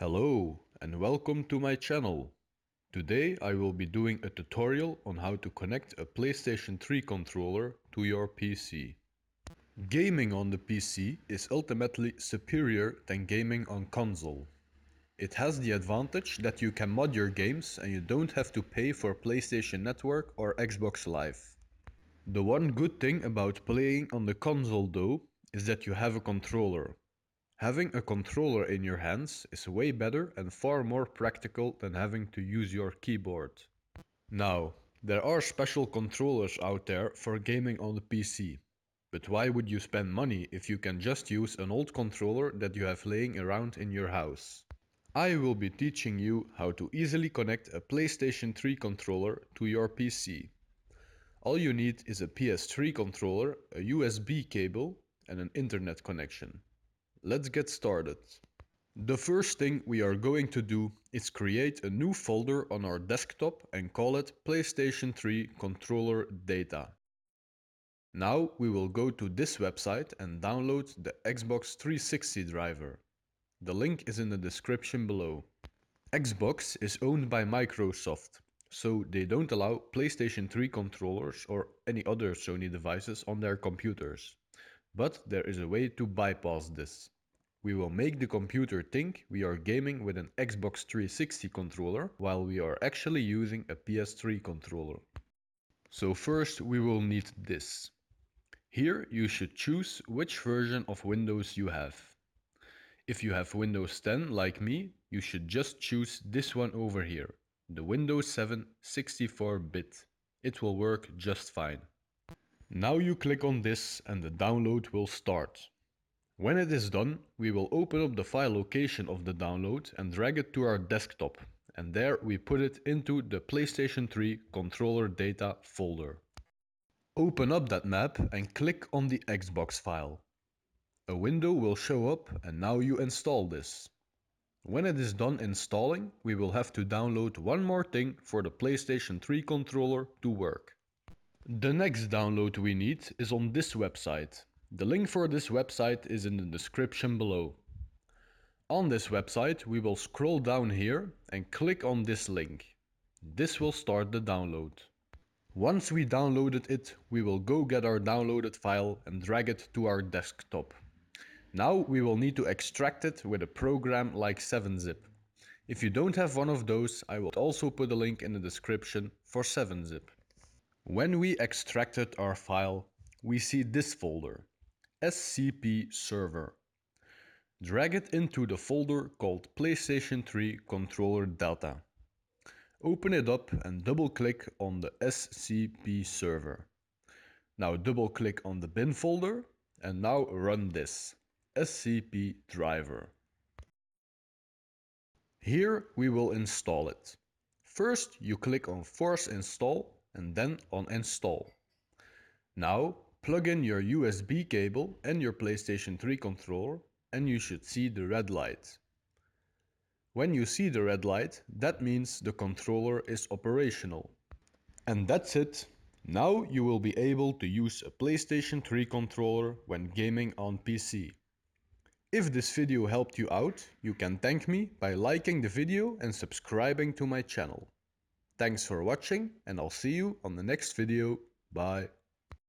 Hello and welcome to my channel. Today I will be doing a tutorial on how to connect a PlayStation 3 controller to your PC. Gaming on the PC is ultimately superior than gaming on console. It has the advantage that you can mod your games and you don't have to pay for PlayStation Network or Xbox Live. The one good thing about playing on the console though is that you have a controller Having a controller in your hands is way better and far more practical than having to use your keyboard. Now, there are special controllers out there for gaming on the PC. But why would you spend money if you can just use an old controller that you have laying around in your house? I will be teaching you how to easily connect a PlayStation 3 controller to your PC. All you need is a PS3 controller, a USB cable and an internet connection. Let's get started. The first thing we are going to do is create a new folder on our desktop and call it PlayStation 3 controller data. Now we will go to this website and download the Xbox 360 driver. The link is in the description below. Xbox is owned by Microsoft, so they don't allow PlayStation 3 controllers or any other Sony devices on their computers. But there is a way to bypass this. We will make the computer think we are gaming with an Xbox 360 controller while we are actually using a PS3 controller. So first we will need this. Here you should choose which version of Windows you have. If you have Windows 10 like me, you should just choose this one over here, the Windows 7 64-bit. It will work just fine. Now you click on this and the download will start. When it is done, we will open up the file location of the download and drag it to our desktop. And there we put it into the PlayStation 3 controller data folder. Open up that map and click on the Xbox file. A window will show up and now you install this. When it is done installing, we will have to download one more thing for the PlayStation 3 controller to work. The next download we need is on this website. The link for this website is in the description below. On this website we will scroll down here and click on this link. This will start the download. Once we downloaded it, we will go get our downloaded file and drag it to our desktop. Now we will need to extract it with a program like 7-zip. If you don't have one of those, I will also put a link in the description for 7-zip. When we extracted our file, we see this folder, SCP Server. Drag it into the folder called PlayStation 3 Controller Data. Open it up and double click on the SCP server. Now double click on the bin folder and now run this SCP driver. Here we will install it. First you click on force install and then on install. Now plug in your USB cable and your PlayStation 3 controller and you should see the red light. When you see the red light, that means the controller is operational. And that's it. Now you will be able to use a PlayStation 3 controller when gaming on PC. If this video helped you out, you can thank me by liking the video and subscribing to my channel. Thanks for watching and I'll see you on the next video. Bye.